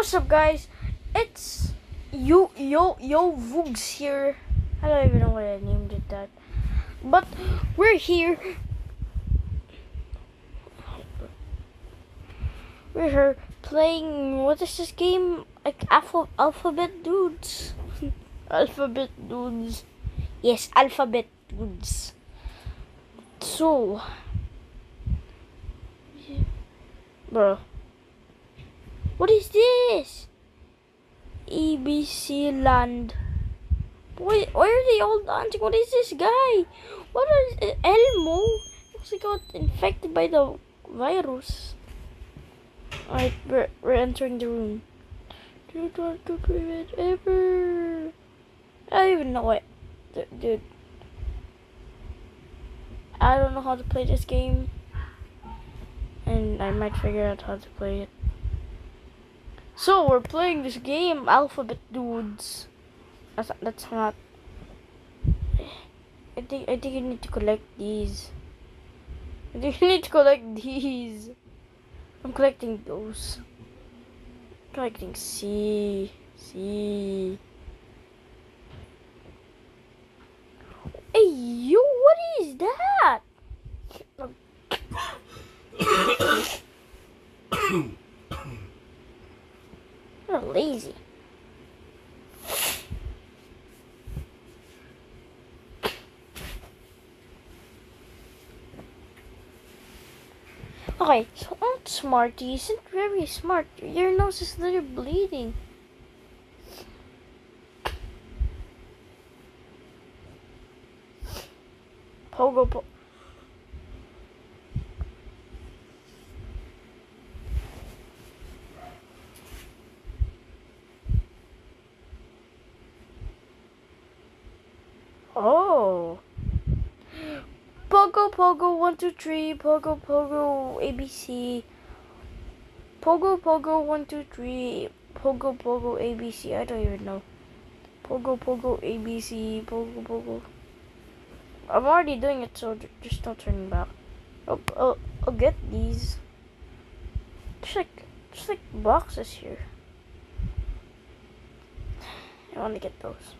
What's up, guys? It's you, yo, yo, Voogs here. I don't even know why I named it that, but we're here. We're here playing. What is this game? Like alpha, alphabet dudes. alphabet dudes. Yes, alphabet dudes. So, bro. What is this? ABC land. Why, why are they all dancing? What is this guy? What is Elmo? Looks like got infected by the virus. Alright, we're, we're entering the room. Do you want to prevent ever? I don't even know it. Dude. I don't know how to play this game. And I might figure out how to play it. So we're playing this game, Alphabet Dudes. That's that's not. I think I think you need to collect these. I think you need to collect these. I'm collecting those. collecting C C. Hey you, what is that? You're lazy. Okay, so Smarty isn't very smart. Your nose is literally bleeding. Pogo po. Oh. Pogo Pogo one two three Pogo Pogo ABC Pogo Pogo one two three Pogo Pogo ABC I don't even know. Pogo Pogo ABC Pogo Pogo. I'm already doing it so just don't turn back I'll, I'll, I'll get these. Just like just like boxes here. I want to get those.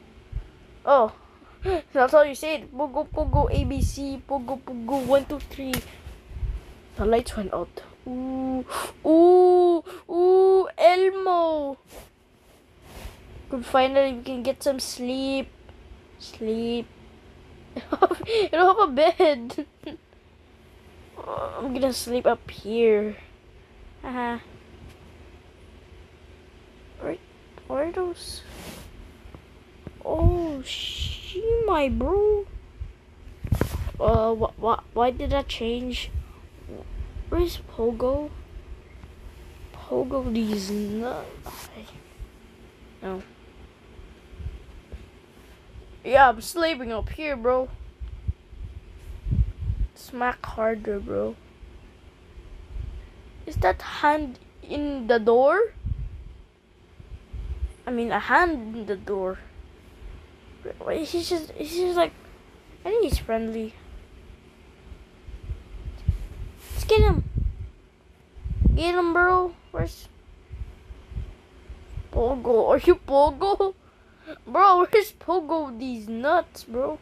Oh that's all you said. Pogo Pogo ABC. Pogo Pogo one two three. The lights went out. Ooh, ooh, ooh, Elmo. Good. Finally, we can get some sleep. Sleep. you don't have a bed. I'm gonna sleep up here. Uh huh. Right. Where are those? Oh, she my bro. Uh, what, what, why did I change? Where's Pogo? Pogo these nuts. No. Yeah, I'm sleeping up here, bro. Smack harder, bro. Is that hand in the door? I mean, a hand in the door. He's just, he's just like, I think he's friendly. Let's get him. Get him, bro. Where's Pogo? Are you Pogo? Bro, where's Pogo? These nuts, bro.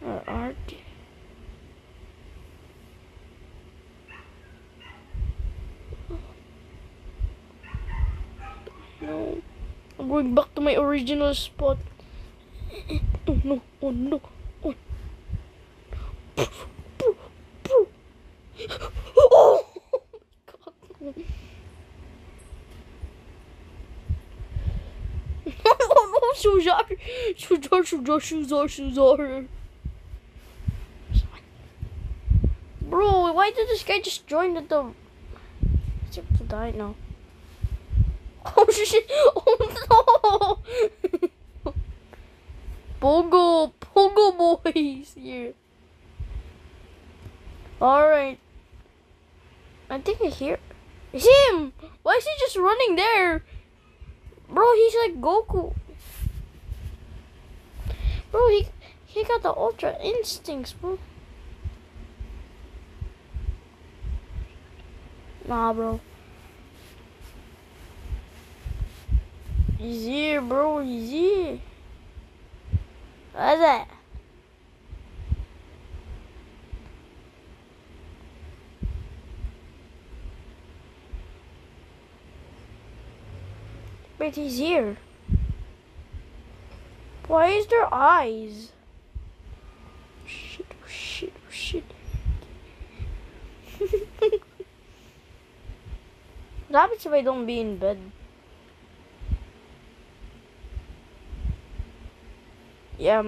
Where are? Going back to my original spot. Oh no, oh no, oh. Oh my God. oh no, Suzar, Suzar, Suzar, Suzar, Suzar. Bro, why did this guy just join the... the... He's to die now. Oh shit! Oh no! Pogo! Pogo boys here. Alright. I think I hear. It's him! Why is he just running there? Bro, he's like Goku. Bro, he he got the ultra instincts, bro. Nah, bro. Easy, bro. Easy. What's that? But he's here. Why is there eyes? Shit, oh shit, oh shit. what happens if I don't be in bed? Yeah,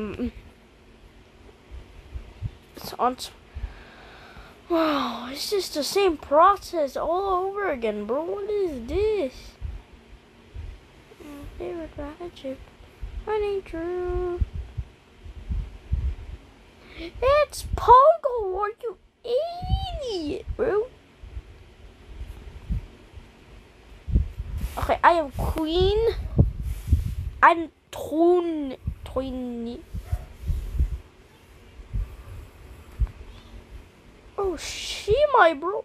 it's on. Wow, it's just the same process all over again, bro. What is this? My favorite magic. That ain't true. It's Pogo, are you idiot, bro? Okay, I am Queen Anton Oh, she my bro.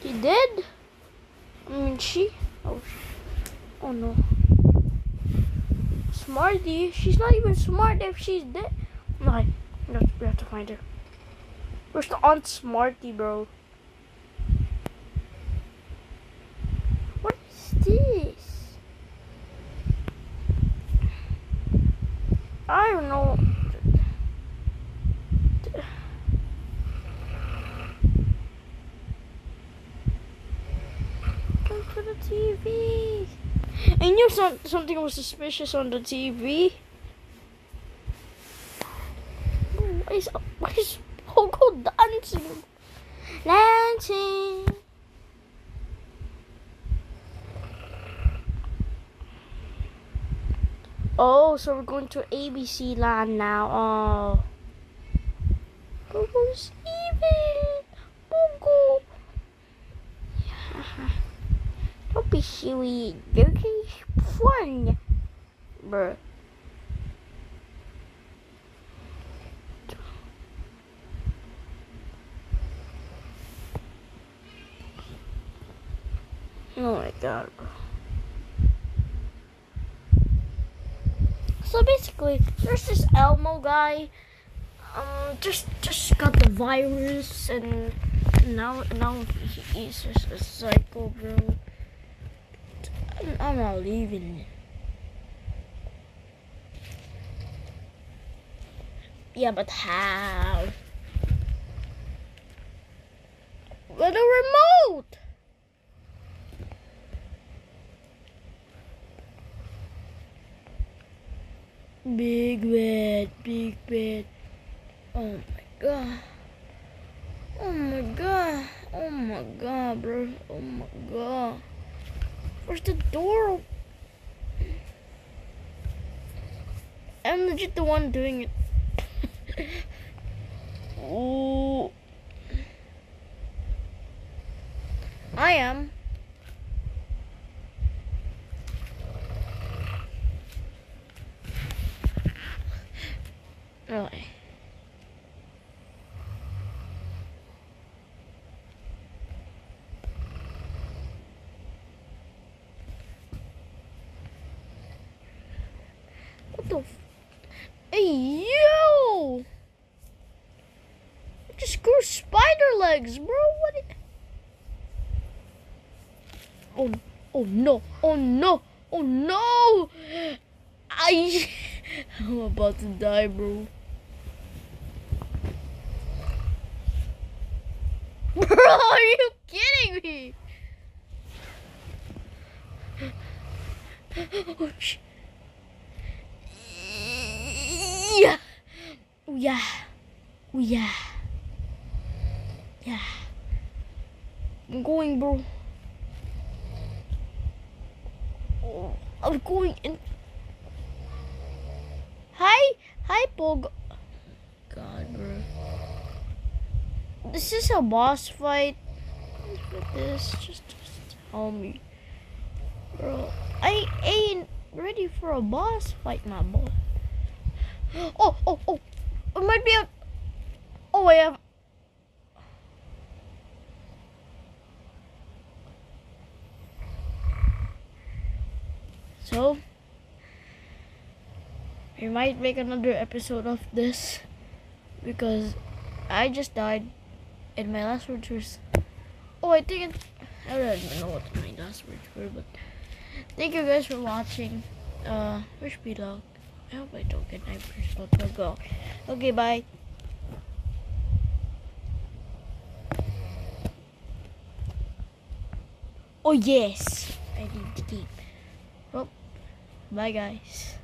He did? I mean, she? Oh, oh no. Smarty? Eh, she's not even smart if she's dead. No, we have to find her. Where's the Aunt Smarty, bro? What is this? I don't know. The TV. I knew some, something was suspicious on the TV. Why is, why is Pogo dancing? Dancing. Oh, so we're going to ABC land now. Oh. Don't be silly. This is fun. Bruh. Oh my god, So basically, there's this Elmo guy. Um, just just got the virus, and now now he's just a psycho, bro. I'm, I'm not leaving. Yeah, but how? With a remote. Big bed, big bed. Oh my god. Oh my god. Oh my god, bro. Where's the door? I'm legit the one doing it. Ooh. I am. Really? What the? F- hey, yo! I just grew spider legs, bro. What? Oh, oh no! Oh no! Oh no! I, I'm about to die, bro. Bro, are you kidding me? Oh, yeah. Oh, yeah. Oh, yeah. Yeah. I'm going, bro. Oh, I'm going in. Hi. Hi, Pog. God, bro. This is a boss fight. Look at this. Just, just tell me. Bro, I ain't ready for a boss fight, my boy. Oh, oh, oh. It might be. A... Oh, I have. So, we might make another episode of this because I just died and my last words were. Oh, I think it. I don't even know what my last words were, but thank you guys for watching. Uh, wish me luck. I hope I don't get my personal go. Okay, bye. Oh yes, I need to keep. Bye guys.